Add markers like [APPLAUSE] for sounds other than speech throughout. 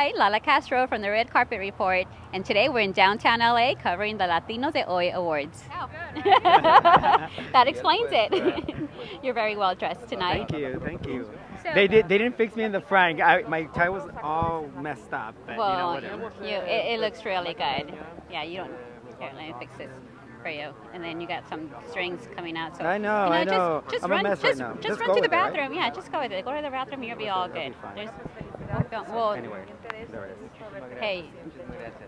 Hi, Lala Castro from the Red Carpet Report, and today we're in downtown LA covering the Latinos de Hoy Awards. [LAUGHS] [LAUGHS] that explains it. [LAUGHS] You're very well dressed tonight. Thank you, thank you. So- They did. They didn't fix me in the front. I, my tie was all messed up. But, Well, you know, whatever. you, it, it looks really good. Yeah, you don't. Here, let me fix this for you. And then you got some strings coming out. So I know, you know, I just, know. Just I'm a run, mess right just, now. just, Just run to the with it, right? bathroom. Yeah, just go with it. Go to the bathroom. You'll be all good. be. There's, well, Anyway, there it is. hey,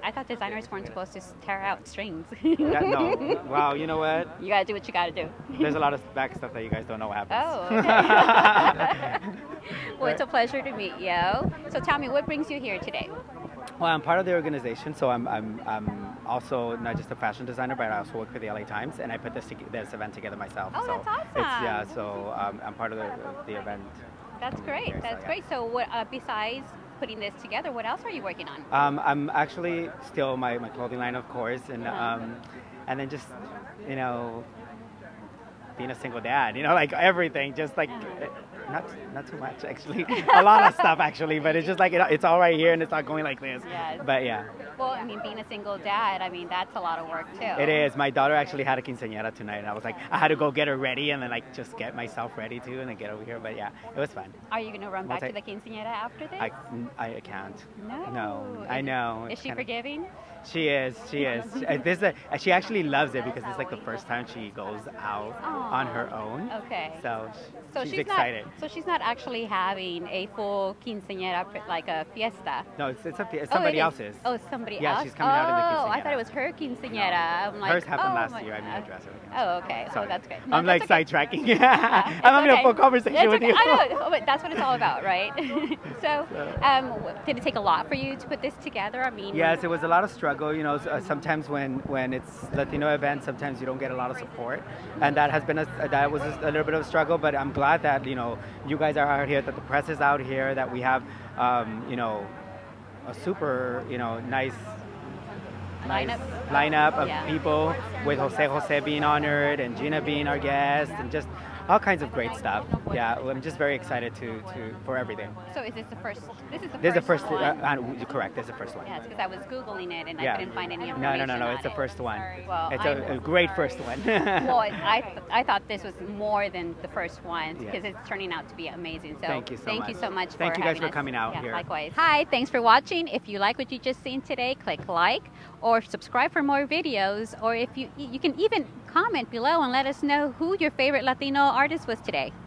I thought designers weren't supposed to tear out strings. [LAUGHS] Yeah, no. Wow. You know what? You gotta do what you gotta do. There's a lot of back stuff that you guys don't know what happens. Oh, [LAUGHS] okay. well, it's a pleasure to meet you. So tell me, what brings you here today? Well, I'm part of the organization, so I'm, I'm, I'm also not just a fashion designer, but I also work for the LA Times, and I put this, to, this event together myself. Oh, so that's awesome. It's, yeah, so um, I'm part of the, the event. That's great. So, That's yeah. great. So, what uh, besides putting this together, what else are you working on? Um, I'm actually still my, my clothing line, of course, and Uh-huh. um, and then just you know being a single dad, you know, like everything, just like not not too much actually, a lot of stuff actually, but it's just like it, it's all right here and it's not going like this. Yes. But yeah, Well, I mean, being a single dad, I mean, that's a lot of work too. it is. My daughter actually had a quinceañera tonight, and I was like, I had to go get her ready and then like just get myself ready too, and then get over here. But yeah, it was fun. Are you gonna run back to the quinceañera after this? I I can't. no. No, I know. Is she forgiving? She is. She is. She, [LAUGHS] uh, this is a, she actually loves it because it's like the first time she goes out on her own. Okay. So, sh- So she's, she's excited. not. So she's not actually having a full quinceañera, like a fiesta. No, it's, it's, a, it's Oh, somebody it is. else's. Oh, somebody else. Yeah, she's coming oh, out in the quinceañera. Oh, I thought it was her quinceañera. I'm like, Hers happened oh last my- year. I made uh, a dress. Oh, okay. Sorry. Oh, that's good. No, I'm like okay. sidetracking. Yeah, [LAUGHS] I'm having okay. a full conversation It's with okay. you. I know, but that's what it's all about, right? [LAUGHS] so, um, did it take a lot for you to put this together? I mean, Yes, it was a lot of struggle. Go you know, uh, sometimes when when it's Latino events, sometimes you don't get a lot of support, and that has been a, that was a little bit of a struggle. But I'm glad that you know you guys are out here, that the press is out here, that we have um, you know a super you know nice. Nice Lineup. lineup of Yeah. people with Jose Jose being honored and Gina being our guest and just all kinds of great stuff. Yeah, well, I'm just very excited to, to for everything. So is this the first? This is the This is the first first. one. Uh, uh, correct. This is the first one. Yes, because I was googling it and Yeah. I couldn't find any No, information. no, no, no. on It's the first one. Well, it's a, a great first one. [LAUGHS] well, [LAUGHS] I, th- I thought this was more than the first one because it's turning out to be amazing. So Thank you so thank you much. so much Thank for you guys for us. coming out yeah, here. Likewise. Hi, thanks for watching. If you like what you just seen today, click like or subscribe for more videos. Or if you you can even comment below and let us know who your favorite Latino artist was today?